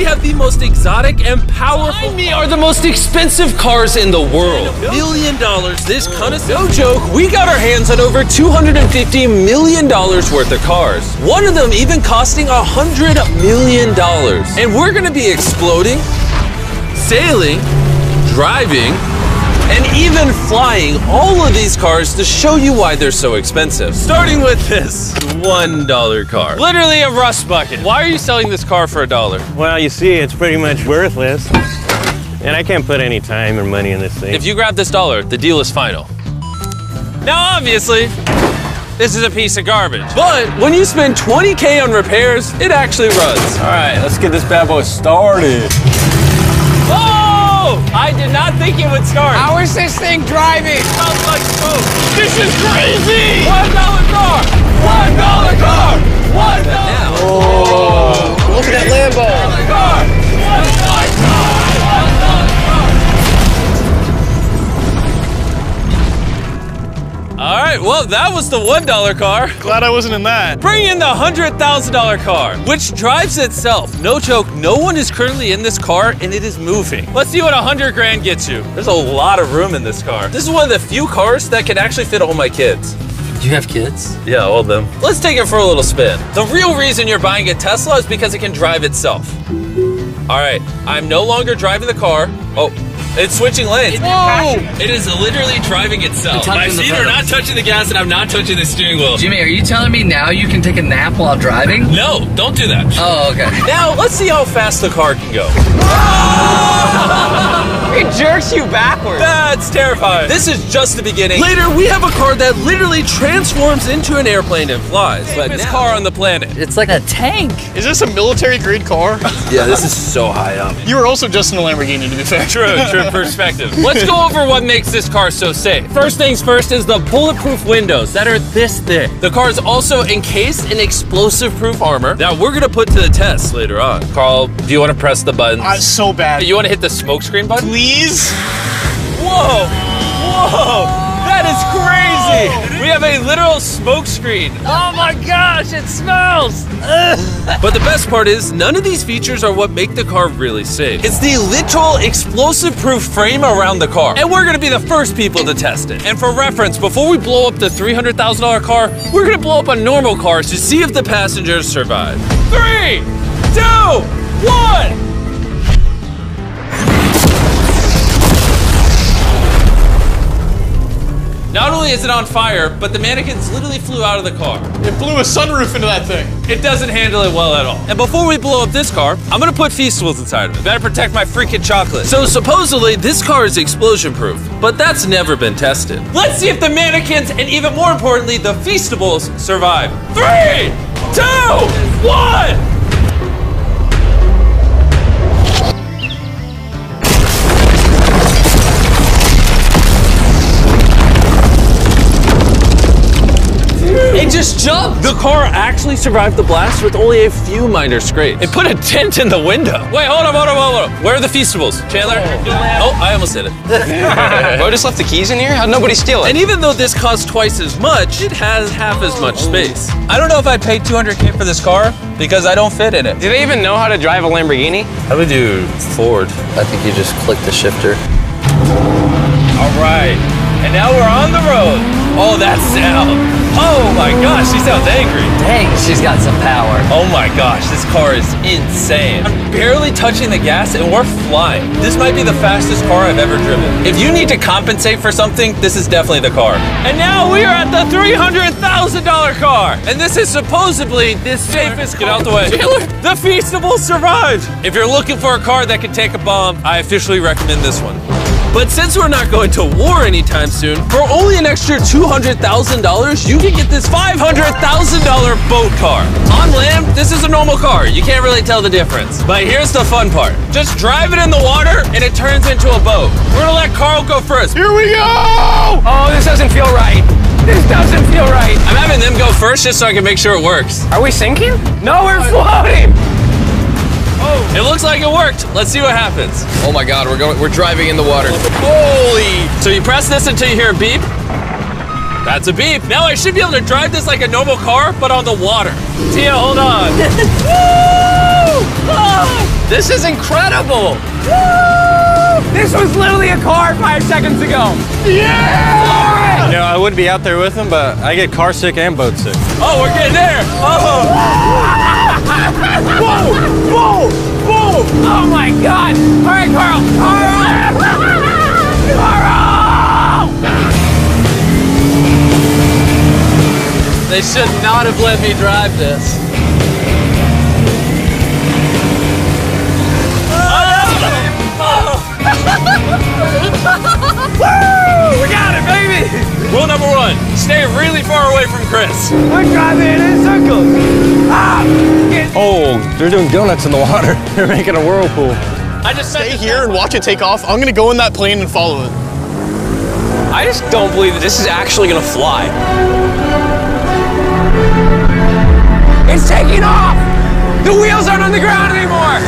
We have the most exotic and powerful. Behind me are the most expensive cars in the world. Million dollars. This kind of No joke, we got our hands on over $250 million worth of cars. One of them even costing a $100 million. And we're gonna be exploding, sailing, driving, and even flying all of these cars to show you why they're so expensive. Starting with this $1 car. Literally a rust bucket. Why are you selling this car for a dollar? Well, you see, it's pretty much worthless. And I can't put any time or money in this thing. If you grab this dollar, the deal is final. Now, obviously, this is a piece of garbage. But when you spend 20K on repairs, it actually runs. All right, let's get this bad boy started. I did not think it would start. How is this thing driving? smells like smoke. This is crazy! One dollar car! One dollar car! One dollar Oh, look at that Lambo. car! One dollar right, well, that was the one dollar car. Glad I wasn't in that. Bring in the hundred thousand dollar car, which drives itself. No joke, no one is currently in this car and it is moving. Let's see what a hundred grand gets you. There's a lot of room in this car. This is one of the few cars that can actually fit all my kids. You have kids? Yeah, all of them. Let's take it for a little spin. The real reason you're buying a Tesla is because it can drive itself. All right, I'm no longer driving the car. Oh, it's switching lanes. Whoa! It is literally driving itself. touching My the feet are not touching the gas and I'm not touching the steering wheel. Jimmy, are you telling me now you can take a nap while driving? No, don't do that. Oh, okay. Now, let's see how fast the car can go. It jerks you backwards. That's terrifying. This is just the beginning. Later, we have a car that literally transforms into an airplane and flies. But this car on the planet. It's like a tank. Is this a military grade car? Yeah, this is so high up. you were also just in a Lamborghini, to be fair. True, true perspective. Let's go over what makes this car so safe. First things first is the bulletproof windows that are this thick. The car is also encased in explosive proof armor that we're gonna put to the test later on. Carl, do you want to press the buttons? Uh, so bad. you want to hit the smokescreen button? Please? Whoa! Whoa! That is crazy! We have a literal smoke screen. Oh my gosh, it smells! But the best part is, none of these features are what make the car really safe. It's the literal explosive proof frame around the car. And we're gonna be the first people to test it. And for reference, before we blow up the $300,000 car, we're gonna blow up a normal car to see if the passengers survive. Three, two, one! Not only is it on fire, but the mannequins literally flew out of the car. It blew a sunroof into that thing. It doesn't handle it well at all. And before we blow up this car, I'm gonna put Feastables inside of it. Gotta protect my freaking chocolate. So supposedly, this car is explosion proof, but that's never been tested. Let's see if the mannequins, and even more importantly, the Feastables, survive. Three, two, one! Just jumped! The car actually survived the blast with only a few minor scrapes. It put a dent in the window. Wait, hold on, hold on, hold on. Where are the Feastables? Chandler? Oh, oh I almost hit it. Bro just left the keys in here? How'd nobody steal it? And even though this costs twice as much, it has half as much space. I don't know if I'd pay 200K for this car because I don't fit in it. Do they even know how to drive a Lamborghini? How do we do Ford? I think you just click the shifter. All right. And now we're on the road. Oh, that sound. Oh my gosh, she sounds angry. Dang, she's got some power. Oh my gosh, this car is insane. I'm barely touching the gas and we're flying. This might be the fastest car I've ever driven. If you need to compensate for something, this is definitely the car. And now we are at the $300,000 car. And this is supposedly the safest Get out the way. Taylor. The Feastable survived. If you're looking for a car that can take a bomb, I officially recommend this one. But since we're not going to war anytime soon, for only an extra $200,000, you can get this $500,000 boat car. On land, this is a normal car. You can't really tell the difference. But here's the fun part. Just drive it in the water and it turns into a boat. We're gonna let Carl go first. Here we go! Oh, this doesn't feel right. This doesn't feel right. I'm having them go first just so I can make sure it works. Are we sinking? No, we're floating. It looks like it worked. Let's see what happens. Oh my God, we're going. We're driving in the water. Holy! So you press this until you hear a beep. That's a beep. Now I should be able to drive this like a normal car, but on the water. Tia, hold on. Woo! Ah! This is incredible. This was literally a car five seconds ago. Yeah! You know, I wouldn't be out there with them, but I get car sick and boat sick. Oh, we're getting there. Oh, Oh my god! Right, Carl! Carl! Carl! They should not have let me drive this. We got it, baby! rule number one: stay really far away from Chris. We're driving in circles. Ah! Get- Oh, they're doing donuts in the water. they're making a whirlpool. I just Stay here and watch it take off. I'm gonna go in that plane and follow it. I just don't believe that this is actually gonna fly. It's taking off! The wheels aren't on the ground anymore!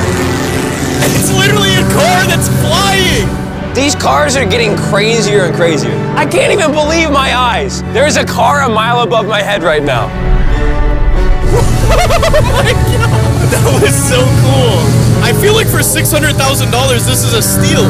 It's literally a car that's flying. These cars are getting crazier and crazier. I can't even believe my eyes. There's a car a mile above my head right now. That was so cool. I feel like for $600,000, this is a steal.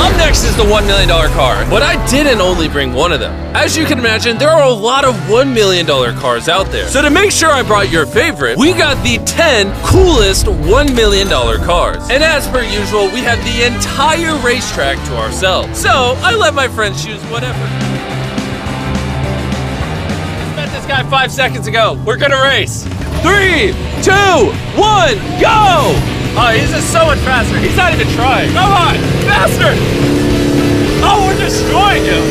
Up next is the $1 million car, but I didn't only bring one of them. As you can imagine, there are a lot of $1 million cars out there. So to make sure I brought your favorite, we got the 10 coolest $1 million cars. And as per usual, we have the entire racetrack to ourselves. So I let my friends choose whatever. Five seconds ago. We're gonna race. Three, two, one, go! Oh, he's just so much faster. He's not even trying. Come on, faster! Oh, we're destroying him.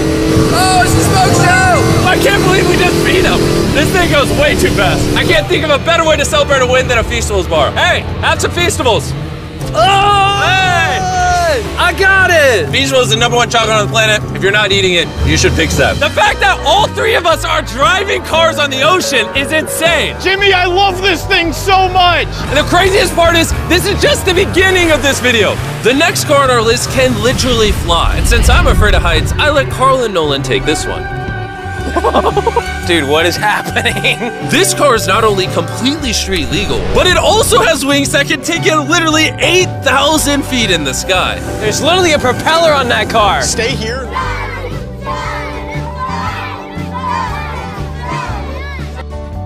Oh, it's a smoke show! I can't believe we just beat him. This thing goes way too fast. I can't think of a better way to celebrate a win than a Feastables bar. Hey, have some Feastables. Oh! Hey! I got it! Feastables is the number one chocolate on the planet. If you're not eating it, you should fix that. The fact that all three of us are driving cars on the ocean is insane. Jimmy, I love this thing so much. And the craziest part is, this is just the beginning of this video. The next car on our list can literally fly. And since I'm afraid of heights, I let Carl and Nolan take this one. Dude, what is happening? This car is not only completely street legal, but it also has wings that can take it literally 8,000 feet in the sky. There's literally a propeller on that car. Stay here.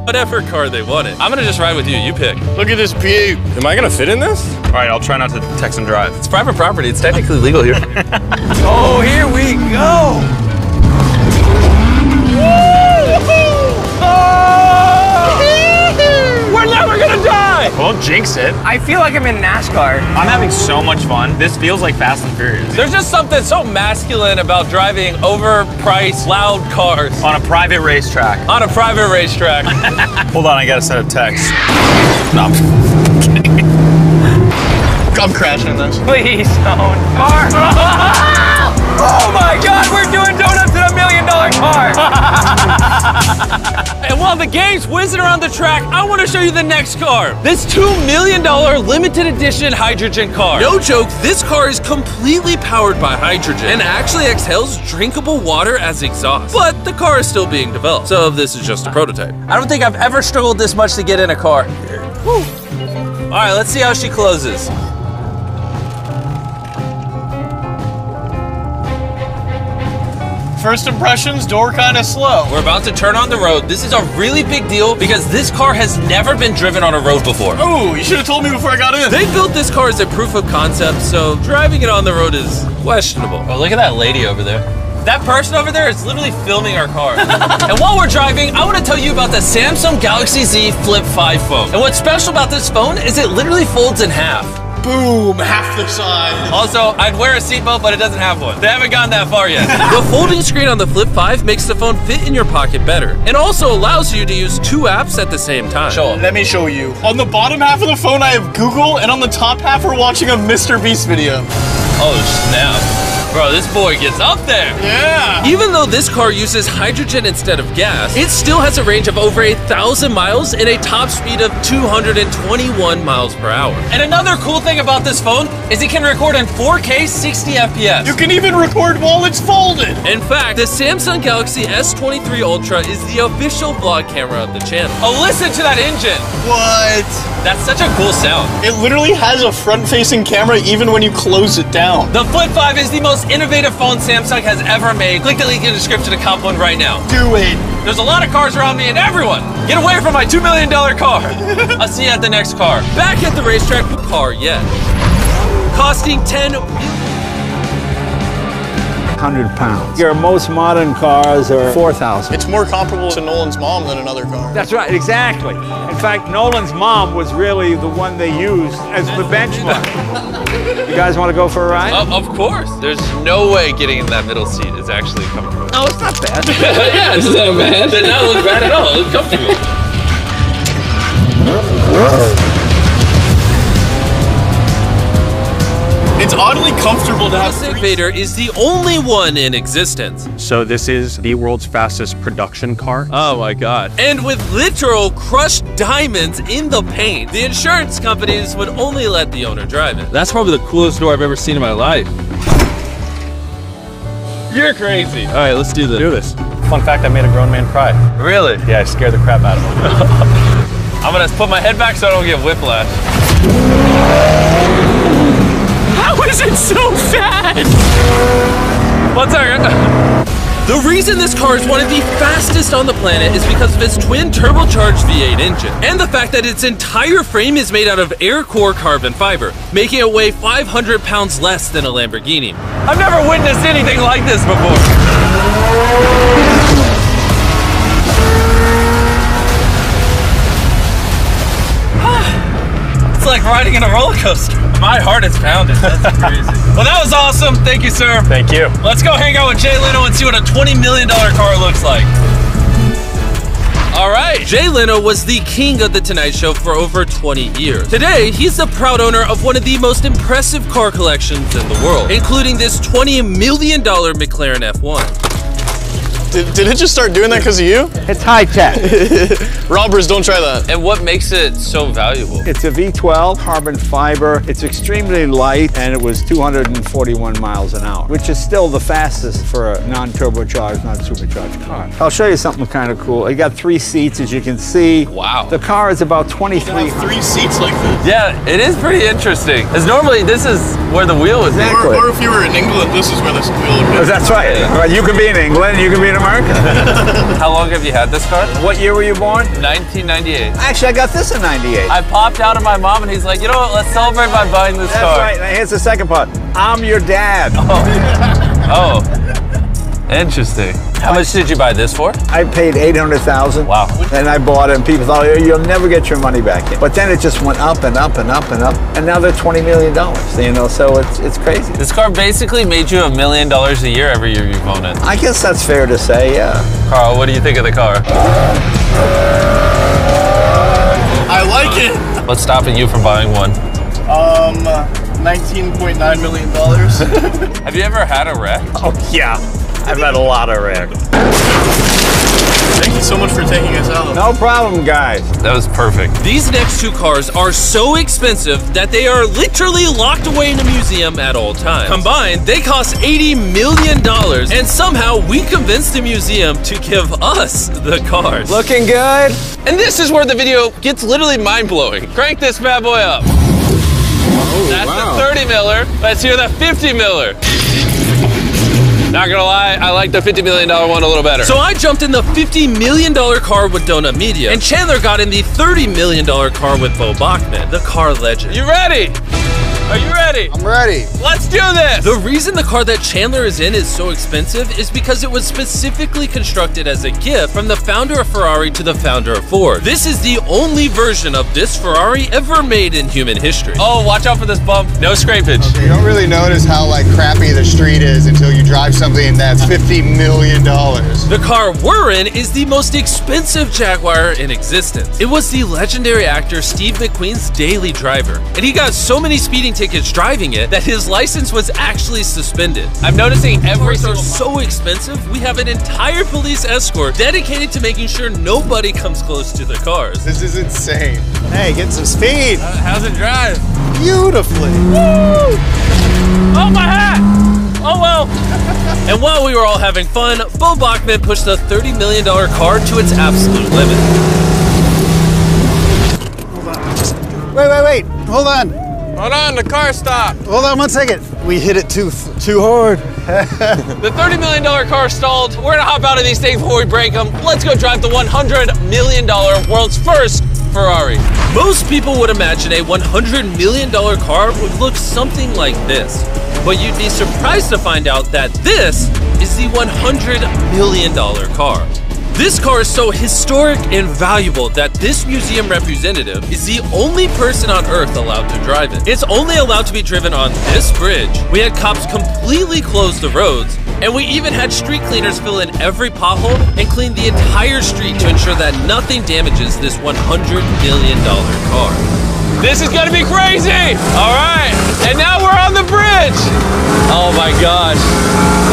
Whatever car they wanted. I'm gonna just ride with you, you pick. Look at this view. Am I gonna fit in this? All right, I'll try not to text and drive. It's private property, it's technically legal here. Oh, here we go. We're never gonna die! Won't jinx it. I feel like I'm in NASCAR. I'm having so much fun. This feels like Fast and Furious. There's just something so masculine about driving overpriced, loud cars On a private racetrack. on a private racetrack. Hold on, I gotta set a text. No. I'm crashing in this. Please don't. Car. Oh my god, we're doing donuts in a million dollar car. And while the game's whizzing around the track, I want to show you the next car. This $2 million limited edition hydrogen car. No joke, this car is completely powered by hydrogen and actually exhales drinkable water as exhaust. But the car is still being developed, so this is just a prototype. I don't think I've ever struggled this much to get in a car. All right, let's see how she closes. First impressions, door kind of slow. We're about to turn on the road. This is a really big deal because this car has never been driven on a road before. Oh, you should have told me before I got in. They built this car as a proof of concept, so driving it on the road is questionable. Oh, look at that lady over there. That person over there is literally filming our car. and while we're driving, I want to tell you about the Samsung Galaxy Z Flip 5 phone. And what's special about this phone is it literally folds in half. Boom, half the size. Also, I'd wear a seatbelt, but it doesn't have one. They haven't gone that far yet. the folding screen on the Flip 5 makes the phone fit in your pocket better, and also allows you to use two apps at the same time. Show 'em. Let me show you. On the bottom half of the phone, I have Google, and on the top half, we're watching a Mr. Beast video. Oh, snap. Bro, this boy gets up there. Yeah. Even though this car uses hydrogen instead of gas, it still has a range of over a thousand miles and a top speed of 221 miles per hour. And another cool thing about this phone is it can record in 4K 60 FPS. You can even record while it's folded. In fact, the Samsung Galaxy S23 Ultra is the official vlog camera of the channel. Oh, listen to that engine. What? That's such a cool sound. It literally has a front-facing camera even when you close it down. The Flip 5 is the most innovative phone Samsung has ever made. Click the link in the description to cop one right now. Do it. There's a lot of cars around me and everyone, get away from my $2 million car. I'll see you at the next car. Back at the racetrack, the car yet. Costing 10 100 pounds. Your most modern cars are 4,000. It's more comparable to Nolan's mom than another car. That's right, exactly. In fact, Nolan's mom was really the one they used as the benchmark. You guys want to go for a ride? Oh, of course. There's no way getting in that middle seat is actually comfortable. No, it's not bad. yeah, it's not bad. Did not look bad at all. It looked comfortable. It's oddly comfortable to have This three Invader is the only one in existence. So this is the world's fastest production car. Oh my god. And with literal crushed diamonds in the paint, the insurance companies would only let the owner drive it. That's probably the coolest door I've ever seen in my life. You're crazy. All right, let's do this. Do this. Fun fact, I made a grown man cry. Really? Yeah, I scared the crap out of him. I'm gonna put my head back so I don't get whiplash. Is it so fast? One second. The reason this car is one of the fastest on the planet is because of its twin turbocharged V8 engine, and the fact that its entire frame is made out of air core carbon fiber, making it weigh 500 pounds less than a Lamborghini. I've never witnessed anything like this before. It's like riding in a roller coaster. My heart is pounding. That's crazy. well, that was awesome. Thank you, sir. Thank you. Let's go hang out with Jay Leno and see what a $20 million car looks like. All right. Jay Leno was the king of The Tonight Show for over 20 years. Today, he's the proud owner of one of the most impressive car collections in the world, including this $20 million McLaren F1. Did, did it just start doing that because of you? It's high tech. Robbers, don't try that. And what makes it so valuable? It's a V12 carbon fiber. It's extremely light and it was 241 miles an hour, which is still the fastest for a non-turbocharged, non-supercharged car. I'll show you something kind of cool. You got three seats, as you can see. Wow. The car is about 23. three seats like this. Yeah, it is pretty interesting. Because normally this is where the wheel is. Exactly. Or, or if you were in England, this is where this wheel would be. Oh, that's right. Right, You can be in England, you can be in America. How long have you had this car? what year were you born? 1998. Actually, I got this in 98. I popped out of my mom and he's like, you know what, let's celebrate by buying this That's car. That's right. Now here's the second part. I'm your dad. Oh, oh. Interesting. How much did you buy this for? I paid 800,000. Wow. And I bought it and people thought, "Oh, you'll never get your money back in. But then it just went up and up and up and up. And now they're $20 million, you know, so it's, it's crazy. This car basically made you a million dollars a year every year you've owned it. I guess that's fair to say, yeah. Carl, what do you think of the car? I like it. What's stopping you from buying one? Um, $19.9 million. Have you ever had a wreck? Oh, yeah. I've had a lot of wrecks. Thank you so much for taking us out. No problem, guys. That was perfect. These next two cars are so expensive that they are literally locked away in a museum at all times. Combined, they cost $80 million, and somehow we convinced the museum to give us the cars. Looking good? And this is where the video gets literally mind-blowing. Crank this bad boy up. Oh, That's the 30 miller. Let's hear the 50 miller. Not gonna lie, I like the $50 million one a little better. So I jumped in the $50 million car with Donut Media, and Chandler got in the $30 million car with Bo Bachman, the car legend. You ready? Are you ready? I'm ready. Let's do this! The reason the car that Chandler is in is so expensive is because it was specifically constructed as a gift from the founder of Ferrari to the founder of Ford. This is the only version of this Ferrari ever made in human history. Oh, watch out for this bump. No scrapage. You don't really notice how like crappy the street is until you drive something that's fifty million dollars. The car we're in is the most expensive Jaguar in existence. It was the legendary actor Steve McQueen's daily driver, and he got so many speeding tickets driving it that his license was actually suspended. I'm noticing every are so expensive, we have an entire police escort dedicated to making sure nobody comes close to the cars. This is insane. Hey, get some speed. Uh, how's it drive? Beautifully. Oh, my hat! Oh well. and while we were all having fun, Bo Bachman pushed the $30 million car to its absolute limit. Wait, wait, wait. Hold on. Hold on, the car stopped. Hold on one second. We hit it too too hard. The $30 million car stalled. We're gonna hop out of these things before we break them. Let's go drive the $100 million world's first Ferrari. Most people would imagine a $100 million car would look something like this. But you'd be surprised to find out that this is the $100 million car. This car is so historic and valuable that this museum representative is the only person on Earth allowed to drive it. It's only allowed to be driven on this bridge. We had cops completely close the roads, and we even had street cleaners fill in every pothole and clean the entire street to ensure that nothing damages this $100 million car. This is gonna be crazy! All right, and now we're on the bridge! Oh my gosh.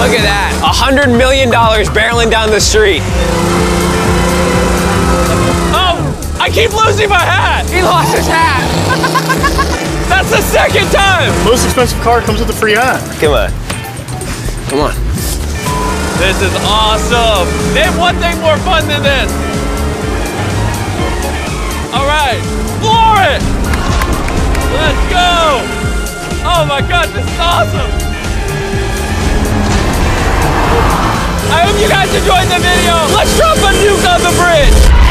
Look at that. A hundred million dollars barreling down the street. Oh, I keep losing my hat! He lost his hat. That's the second time! Most expensive car comes with a free hat. Come on. Come on. This is awesome! Name one thing more fun than this! All right, floor it! Let's go! Oh my god, this is awesome! I hope you guys enjoyed the video! Let's drop a nuke on the bridge!